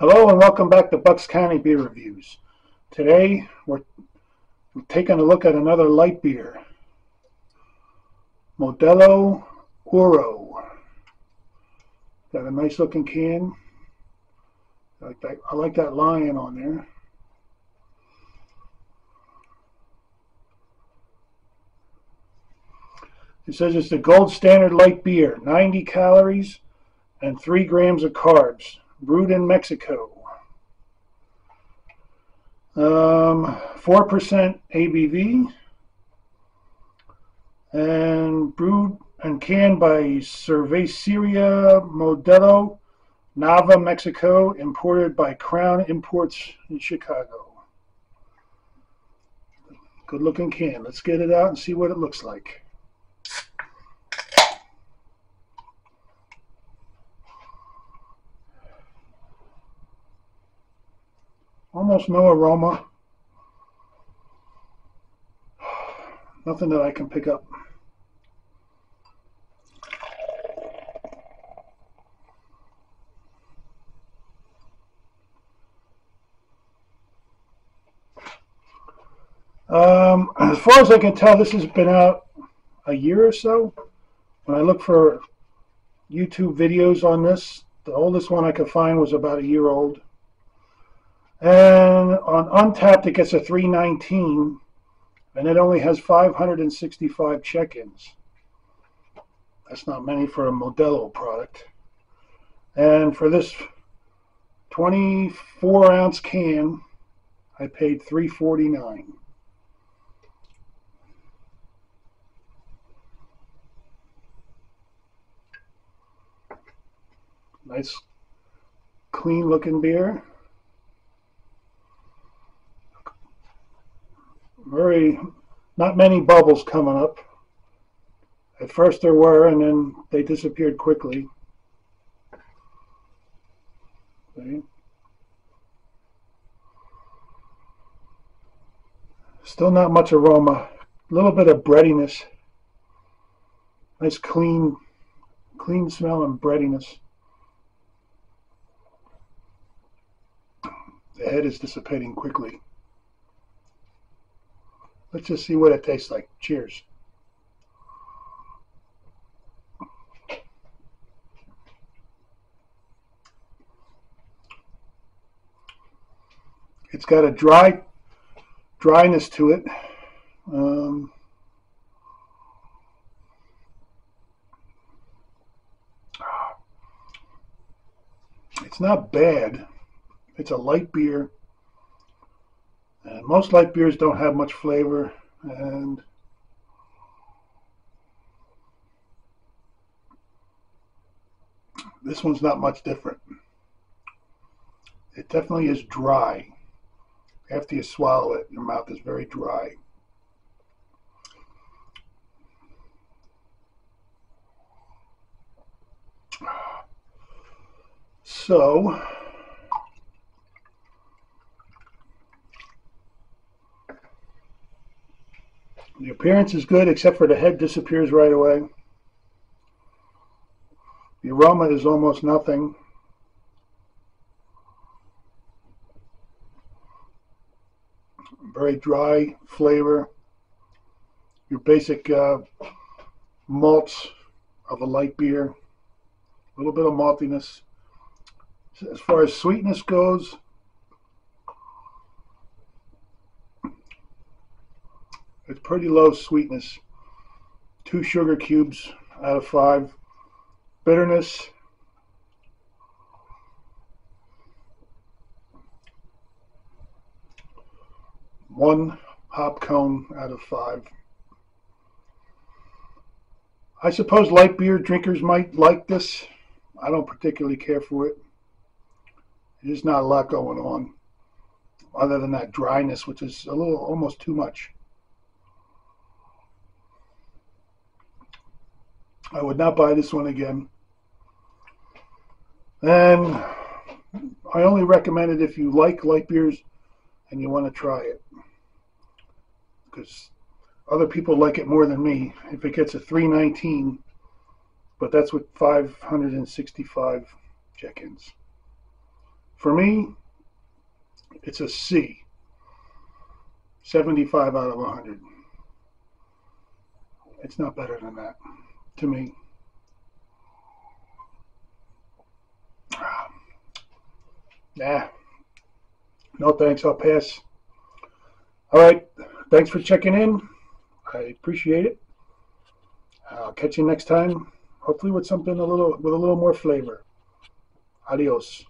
Hello and welcome back to Bucks County Beer Reviews. Today we're taking a look at another light beer, Modelo Oro. Got a nice looking can. I like that, I like that lion on there. It says it's the gold standard light beer, 90 calories and 3 grams of carbs, brewed in Mexico. Um, 4% ABV and brewed and canned by Cerveceria Modelo Nava, Mexico, imported by Crown Imports in Chicago. Good looking can. Let's get it out and see what it looks like. Almost no aroma. Nothing that I can pick up. Um, as far as I can tell, this has been out a year or so. When I look for YouTube videos on this, the oldest one I could find was about a year old. And on Untappd, it gets a 319, and it only has 565 check-ins. That's not many for a Modelo product. And for this 24 ounce can, I paid 349. Nice, clean looking beer. Very, not many bubbles coming up. At first there were, and then they disappeared quickly. Okay. Still not much aroma. A little bit of breadiness. Nice clean, clean smell and breadiness. The head is dissipating quickly. Let's just see what it tastes like. Cheers. It's got a dry dryness to it. Um, it's not bad. It's a light beer. And most light beers don't have much flavor. And this one's not much different. It definitely is dry. After you swallow it, your mouth is very dry. So, The appearance is good except for the head disappears right away. The aroma is almost nothing. Very dry flavor. Your basic uh, malts of a light beer. A little bit of maltiness. As far as sweetness goes, It's pretty low sweetness. Two sugar cubes out of five. Bitterness. One hop cone out of five. I suppose light beer drinkers might like this. I don't particularly care for it. There's not a lot going on other than that dryness, which is a little almost too much. I would not buy this one again. And I only recommend it if you like light beers and you want to try it. Because other people like it more than me. If it gets a 319, but that's with 565 check-ins. for me, it's a C. 75 out of 100. It's not better than that to me. Nah. No thanks, I'll pass. All right. Thanks for checking in. I appreciate it. I'll catch you next time. Hopefully with something a little with a little more flavor. Adios.